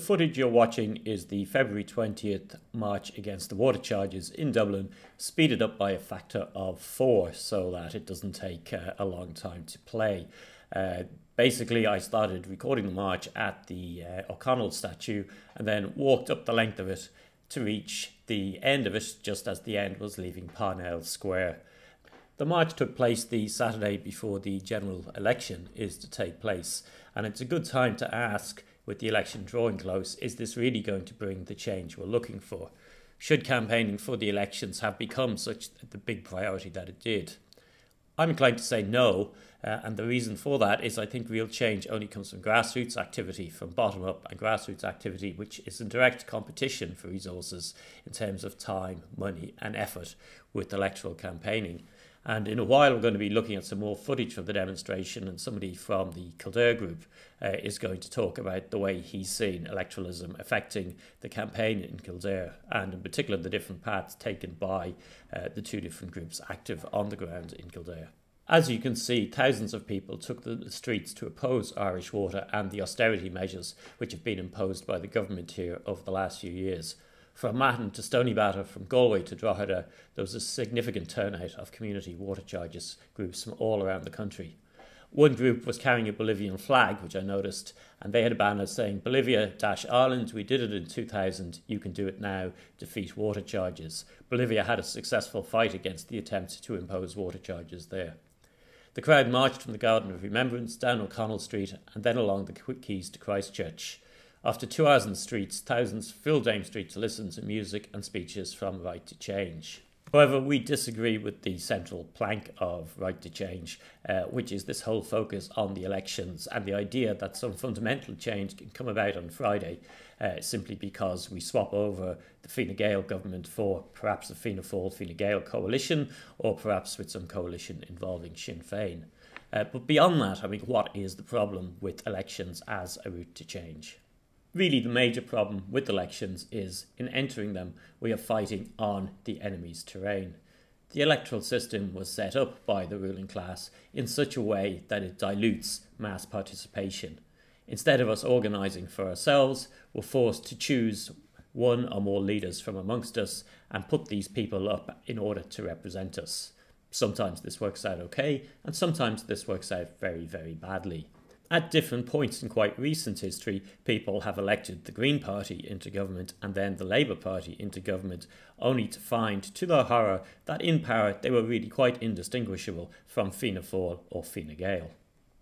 footage you're watching is the February 20th march against the water charges in Dublin, speeded up by a factor of four so that it doesn't take uh, a long time to play. Uh, basically, I started recording the march at the uh, O'Connell statue and then walked up the length of it to reach the end of it just as the end was leaving Parnell Square. The march took place the Saturday before the general election is to take place, and it's a good time to ask with the election drawing close, is this really going to bring the change we're looking for? Should campaigning for the elections have become such the big priority that it did? I'm inclined to say no, uh, and the reason for that is I think real change only comes from grassroots activity, from bottom up, and grassroots activity which is in direct competition for resources in terms of time, money, and effort with electoral campaigning. And in a while, we're going to be looking at some more footage from the demonstration, and somebody from the Kildare group uh, is going to talk about the way he's seen electoralism affecting the campaign in Kildare, and in particular the different paths taken by uh, the two different groups active on the ground in Kildare. As you can see, thousands of people took the streets to oppose Irish Water and the austerity measures which have been imposed by the government here over the last few years. From Mahon to Stoneybatter, from Galway to Drogheda, there was a significant turnout of community water charges groups from all around the country. One group was carrying a Bolivian flag, which I noticed, and they had a banner saying, Bolivia Ireland, we did it in 2000, you can do it now, defeat water charges. Bolivia had a successful fight against the attempt to impose water charges there. The crowd marched from the Garden of Remembrance down O'Connell Street and then along the quays to Christchurch. After two hours in the streets, thousands filled Dame Street to listen to music and speeches from Right to Change. However, we disagree with the central plank of Right to Change, uh, which is this whole focus on the elections and the idea that some fundamental change can come about on Friday uh, simply because we swap over the Fine Gael government for perhaps the Fianna Fáil Fine Gael coalition or perhaps with some coalition involving Sinn Féin. Uh, but beyond that, I mean, what is the problem with elections as a route to change? Really the major problem with elections is in entering them, we are fighting on the enemy's terrain. The electoral system was set up by the ruling class in such a way that it dilutes mass participation. Instead of us organising for ourselves, we're forced to choose one or more leaders from amongst us and put these people up in order to represent us. Sometimes this works out okay, and sometimes this works out very, very badly. At different points in quite recent history, people have elected the Green Party into government and then the Labour Party into government, only to find, to their horror, that in power they were really quite indistinguishable from Fianna Fáil or Fine Gael.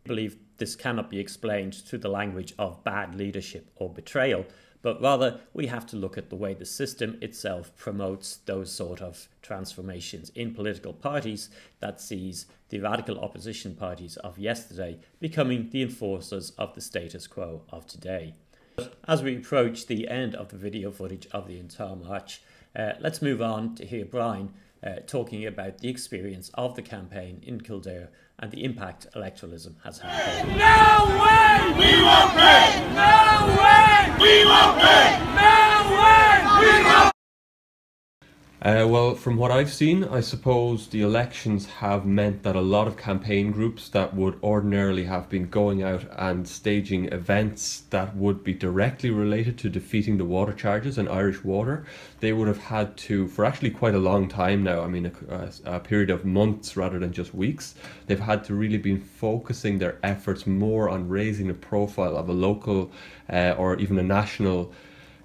I believe this cannot be explained through the language of bad leadership or betrayal, but rather we have to look at the way the system itself promotes those sort of transformations in political parties that sees the radical opposition parties of yesterday becoming the enforcers of the status quo of today. As we approach the end of the video footage of the entire march, uh, let's move on to hear Brian uh, talking about the experience of the campaign in Kildare and the impact electoralism has had. No way! We won't pay! No way! We won't pay! No way! We won't uh, well, from what I've seen, I suppose the elections have meant that a lot of campaign groups that would ordinarily have been going out and staging events that would be directly related to defeating the water charges and Irish water, they would have had to, for actually quite a long time now, I mean, a, a period of months rather than just weeks, they've had to really been focusing their efforts more on raising the profile of a local uh, or even a national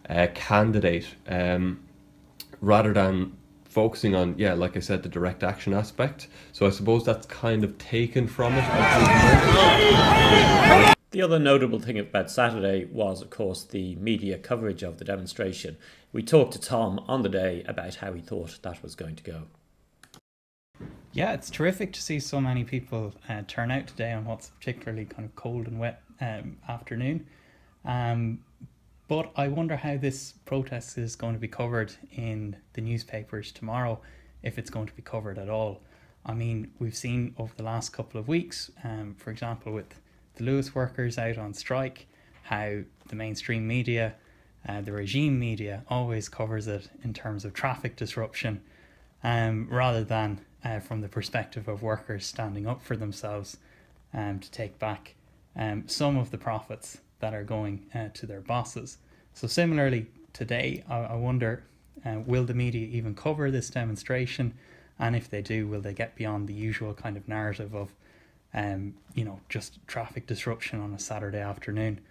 uh, candidate. Um, rather than focusing on yeah like i said the direct action aspect so i suppose that's kind of taken from it the other notable thing about Saturday was, of course, the media coverage of the demonstration. We talked to Tom on the day about how he thought that was going to go. Yeah, it's terrific to see so many people uh, turn out today on what's particularly kind of cold and wet um, afternoon. Um, but I wonder how this protest is going to be covered in the newspapers tomorrow, if it's going to be covered at all. I mean, we've seen over the last couple of weeks, um, for example, with the Luas workers out on strike, how the mainstream media, uh, the regime media, always covers it in terms of traffic disruption, um, rather than uh, from the perspective of workers standing up for themselves um, to take back um, some of the profits that are going uh, to their bosses. So, similarly, today, I, I wonder uh, will the media even cover this demonstration? And if they do, will they get beyond the usual kind of narrative of, um, you know, just traffic disruption on a Saturday afternoon?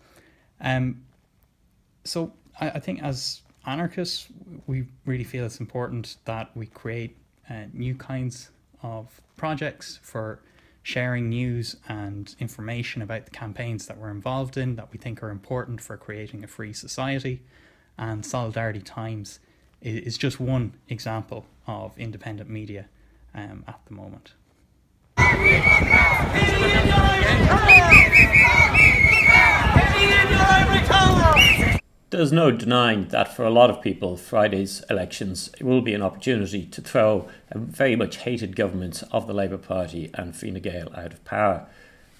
Um, so I, I think as anarchists, we really feel it's important that we create uh, new kinds of projects for sharing news and information about the campaigns that we're involved in that we think are important for creating a free society. And Solidarity Times is just one example of independent media um, at the moment. There's no denying that for a lot of people, Friday's elections will be an opportunity to throw a very much hated government of the Labour Party and Fine Gael out of power.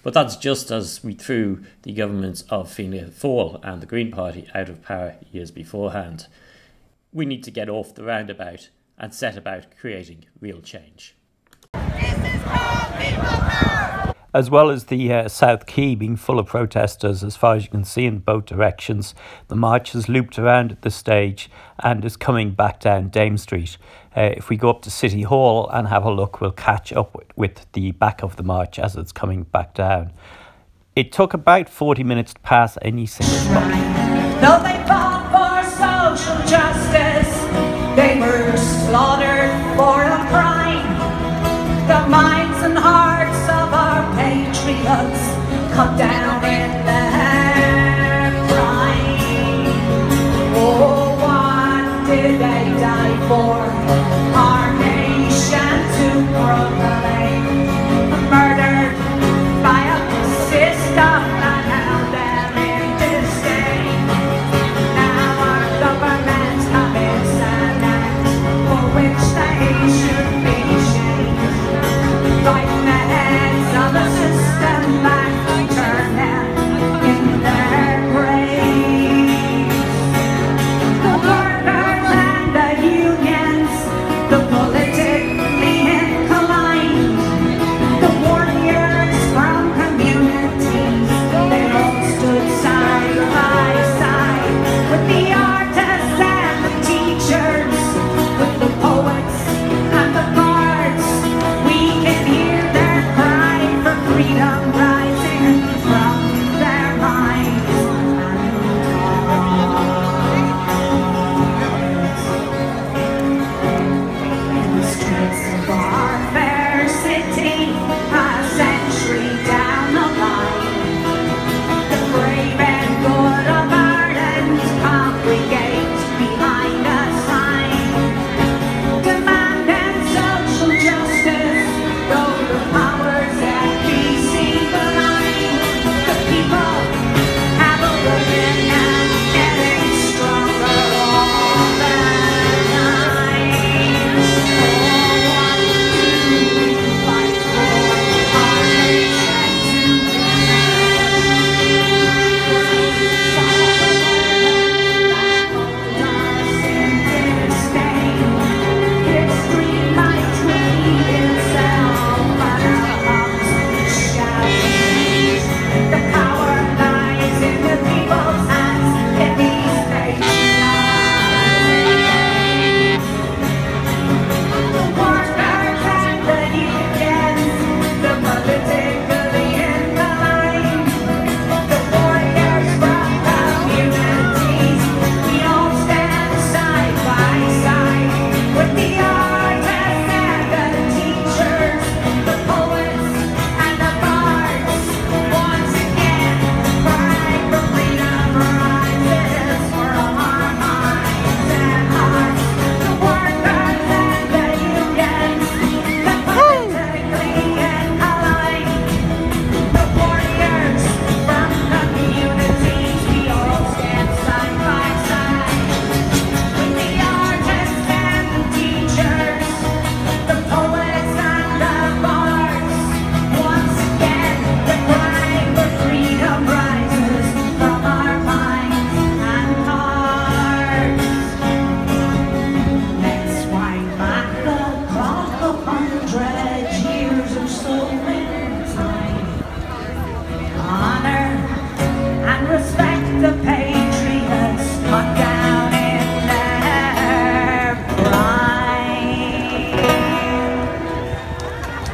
But that's just as we threw the governments of Fianna Fáil and the Green Party out of power years beforehand. We need to get off the roundabout and set about creating real change as well as the uh, South Quay being full of protesters as far as you can see in both directions. The march has looped around at this stage and is coming back down Dame Street. Uh, if we go up to City Hall and have a look, we'll catch up with, with the back of the march as it's coming back down. It took about 40 minutes to pass any single spot. They fought for social justice. Cut down